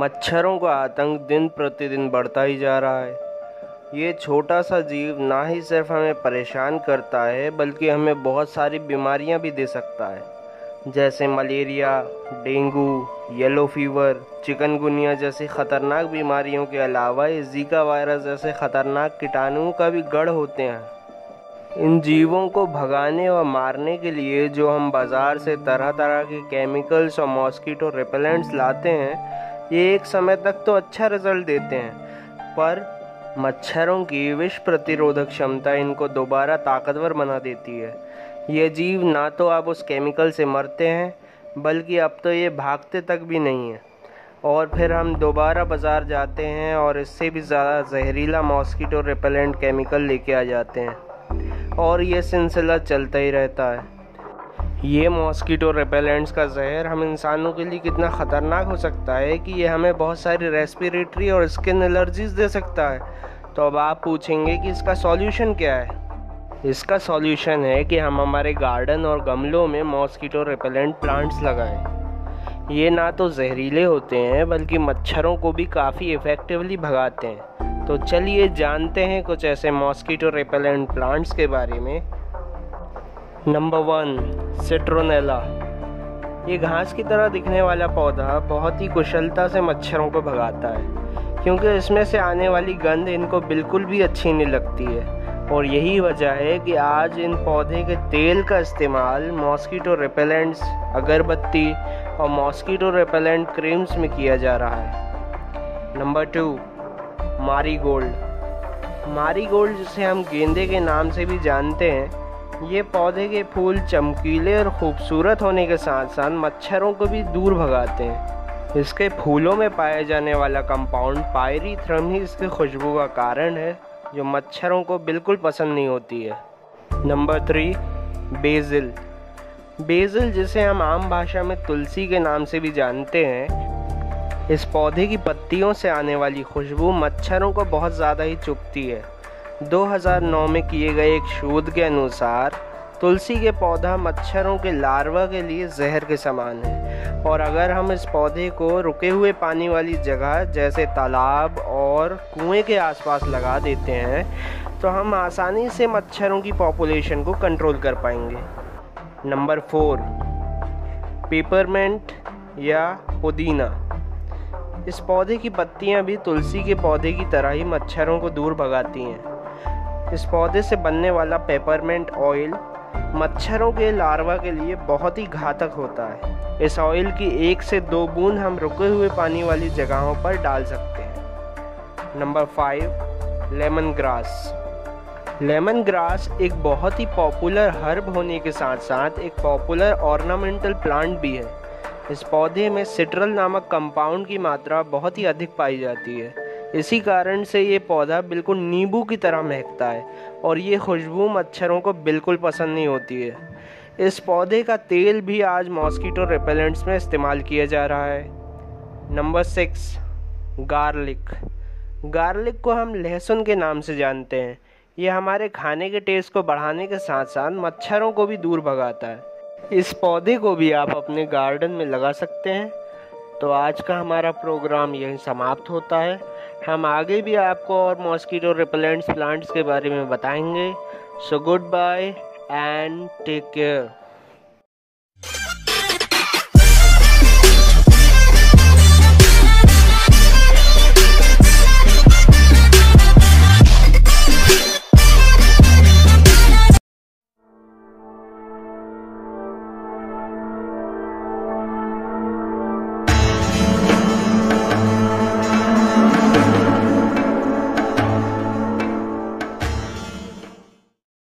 मच्छरों का आतंक दिन प्रतिदिन बढ़ता ही जा रहा है। ये छोटा सा जीव ना ही सिर्फ़ हमें परेशान करता है, बल्कि हमें बहुत सारी बीमारियाँ भी दे सकता है। जैसे malaria, dengue yellow fever chikungunya जैसी ख़तरनाक बीमारियों के अलावा ये जीका वायरस जैसे ख़तरनाक कीटाणुओं का भी गढ़ होते हैं। इन जीवों को भगाने और मारने के लिए जो हम बाज़ार से तरह तरह के केमिकल्स और मॉस्किटो रिपेलेंट्स लाते हैं ये एक समय तक तो अच्छा रिज़ल्ट देते हैं। पर मच्छरों की विष प्रतिरोधक क्षमता इनको दोबारा ताकतवर बना देती है। ये जीव ना तो आप उस केमिकल से मरते हैं, बल्कि अब तो ये भागते तक भी नहीं है। और फिर हम दोबारा बाज़ार जाते हैं और इससे भी ज़्यादा जहरीला मॉस्किटो रिपेलेंट केमिकल लेके आ जाते हैं। और ये सिलसिला चलता ही रहता है। ये मॉस्किटो रेपेलेंट्स का जहर हम इंसानों के लिए कितना ख़तरनाक हो सकता है कि ये हमें बहुत सारी रेस्पिरेटरी और स्किन एलर्जीज दे सकता है। तो अब आप पूछेंगे कि इसका सॉल्यूशन क्या है? इसका सॉल्यूशन है कि हम हमारे गार्डन और गमलों में मॉस्किटो रेपेलेंट प्लांट्स लगाएँ। ये ना तो जहरीले होते हैं, बल्कि मच्छरों को भी काफ़ी इफ़ेक्टिवली भगाते हैं। तो चलिए जानते हैं कुछ ऐसे मॉस्किटो रेपेलेंट प्लांट्स के बारे में। नंबर वन सिट्रोनेला ये घास की तरह दिखने वाला पौधा बहुत ही कुशलता से मच्छरों को भगाता है, क्योंकि इसमें से आने वाली गंध इनको बिल्कुल भी अच्छी नहीं लगती है। और यही वजह है कि आज इन पौधे के तेल का इस्तेमाल मॉस्किटो रिपेलेंट्स अगरबत्ती और मॉस्किटो रिपेलेंट क्रीम्स में किया जा रहा है। Number two marigold marigold जिसे हम गेंदे के नाम से भी जानते हैं ये पौधे के फूल चमकीले और खूबसूरत होने के साथ साथ मच्छरों को भी दूर भगाते हैं। इसके फूलों में पाए जाने वाला कंपाउंड पायरीथ्रम ही इसकी खुशबू का कारण है, जो मच्छरों को बिल्कुल पसंद नहीं होती है। नंबर थ्री बेजिल बेजिल जिसे हम आम भाषा में तुलसी के नाम से भी जानते हैं, इस पौधे की पत्तियों से आने वाली खुशबू मच्छरों को बहुत ज़्यादा ही चुपती है। 2009 में किए गए एक शोध के अनुसार, तुलसी के पौधा मच्छरों के लार्वा के लिए जहर के समान है। और अगर हम इस पौधे को रुके हुए पानी वाली जगह, जैसे तालाब और कुएँ के आसपास लगा देते हैं तो हम आसानी से मच्छरों की पॉपुलेशन को कंट्रोल कर पाएँगे। नंबर फोर पेपरमेंट या पुदीना। इस पौधे की पत्तियाँ भी तुलसी के पौधे की तरह ही मच्छरों को दूर भगाती हैं। इस पौधे से बनने वाला पेपरमेंट ऑयल मच्छरों के लार्वा के लिए बहुत ही घातक होता है। इस ऑयल की एक से दो बूंद हम रुके हुए पानी वाली जगहों पर डाल सकते हैं। Number five lemon grass lemon grass एक बहुत ही पॉपुलर हर्ब होने के साथ साथ एक पॉपुलर ऑर्नामेंटल प्लांट भी है। इस पौधे में सिट्रल नामक कंपाउंड की मात्रा बहुत ही अधिक पाई जाती है। इसी कारण से ये पौधा बिल्कुल नींबू की तरह महकता है और ये खुशबू मच्छरों को बिल्कुल पसंद नहीं होती है। इस पौधे का तेल भी आज मॉस्किटो रिपेलेंट्स में इस्तेमाल किया जा रहा है। नंबर सिक्स गार्लिक गार्लिक को हम लहसुन के नाम से जानते हैं। ये हमारे खाने के टेस्ट को बढ़ाने के साथ साथ मच्छरों को भी दूर भगाता है। इस पौधे को भी आप अपने गार्डन में लगा सकते हैं। तो आज का हमारा प्रोग्राम यहीं समाप्त होता है। हम आगे भी आपको और मॉस्किटो रिपेलेंट्स प्लांट्स के बारे में बताएँगे। So goodbye and take care